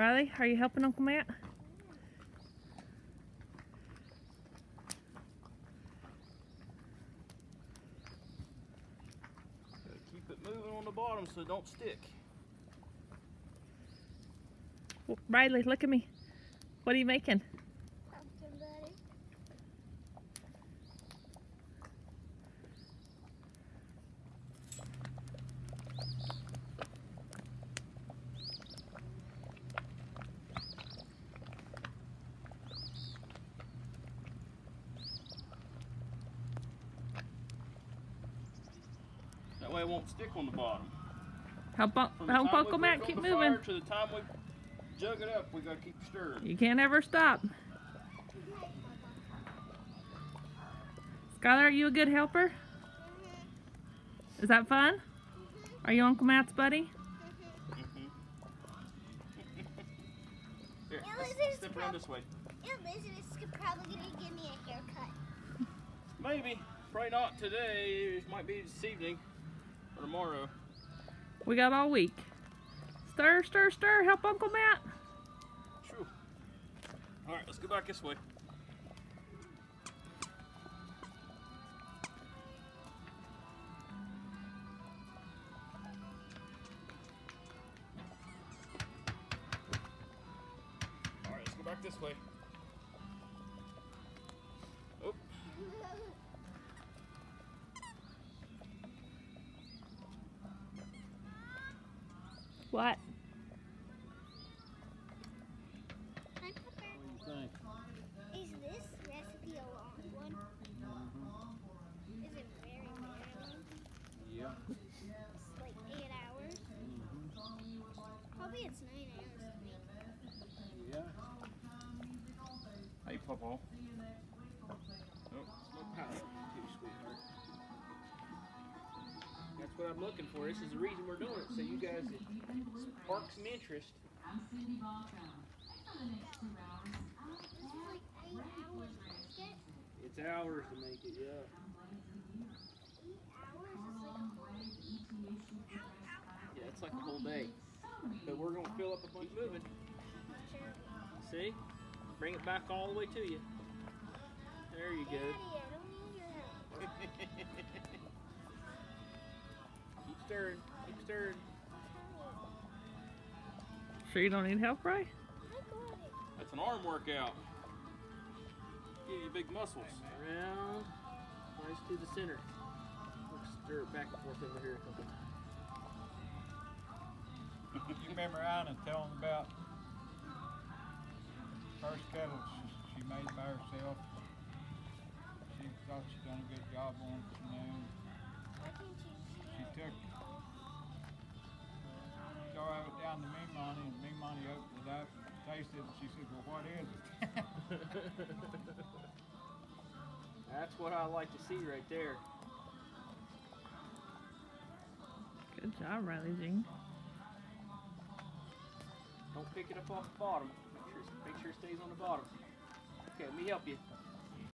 Riley, are you helping Uncle Matt? Keep it moving on the bottom so it don't stick. Riley, look at me. What are you making? That way it won't stick on the bottom. Help, Un- From the help time Uncle Matt keep moving. To the time we jug it up, we gotta keep stirring. You can't ever stop. Skylar, are you a good helper? Is that fun? Are you Uncle Matt's buddy? Mhm. Here, Yeah, step around this way. Your business is probably gonna give me a haircut. Maybe. Probably not today. It might be this evening or tomorrow. We got all week. Stir, stir, stir. Help Uncle Matt. True. All right, let's go back this way. All right, let's go back this way. Oh, What? Hi, Pepper. what do you think? Is this recipe a long one? Is it very, very long? Yeah. It's like eight hours? Probably it's nine hours to make. Yeah. Hey, Papa. Oh, what I'm looking for. This is the reason we're doing it, so you guys it spark some interest. This is like eight hours to make it. It's hours to make it, yeah. Eight hours is like a whole Yeah, it's like a whole day. But we're gonna fill up a bunch moving. See? Bring it back all the way to you. There you go. stirring. Keep stirring. Sure you don't need help, right? I got it. That's an arm workout. Give you big muscles. Around. Nice to the center. Let's stir it back and forth over here. You remember Anna telling about first kettle she, she made by herself. She thought she done a good job on it, down to me money and me money opened it up, tasted it, and she said, Well what is it? That's what I like to see right there. Good job, Riley Jean. Don't pick it up off the bottom. Make sure, make sure it stays on the bottom. Okay, let me help you.